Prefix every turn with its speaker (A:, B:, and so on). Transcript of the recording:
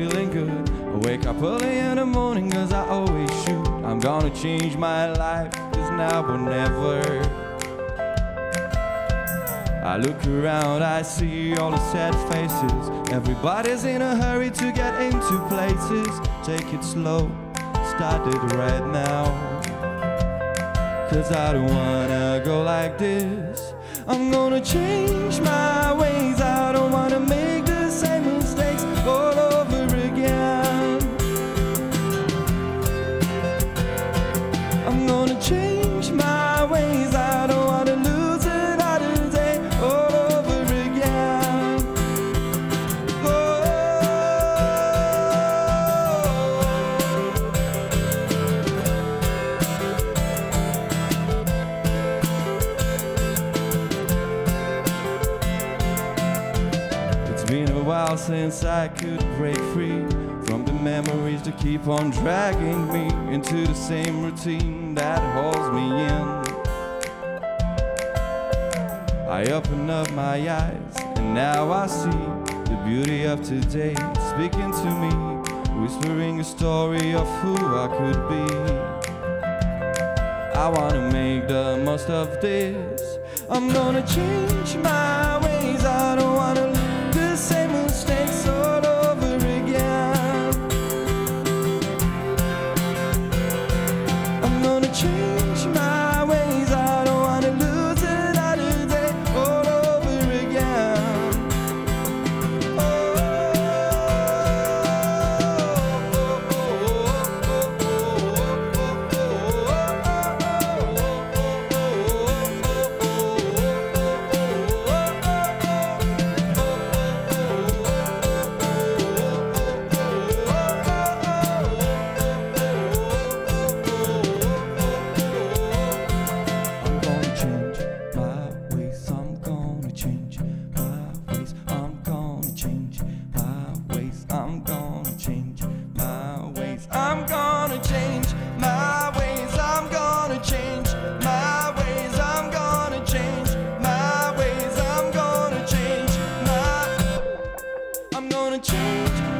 A: feeling good. I wake up early in the morning cause I always shoot. I'm gonna change my life, cause now or never. I look around, I see all the sad faces. Everybody's in a hurry to get into places. Take it slow, start it right now. Cause I don't wanna go like this. I'm gonna change my ways. I don't change my ways. I don't wanna lose another day all over again. It's been a while since I could break free memories that keep on dragging me into the same routine that holds me in. I open up my eyes and now I see the beauty of today speaking to me, whispering a story of who I could be. I wanna make the most of this. I'm gonna change my ways. I don't I'm gonna change my ways. I'm gonna change my ways. I'm gonna change my ways. I'm gonna change my ways. I'm gonna change my I'm gonna change